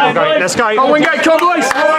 Okay, let's go. Come on, Wingate, come on, boys. Come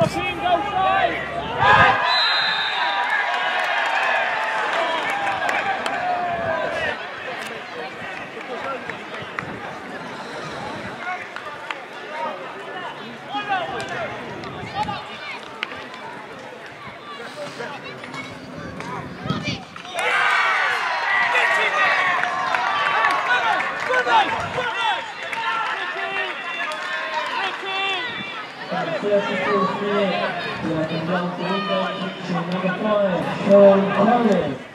Go on, get at it.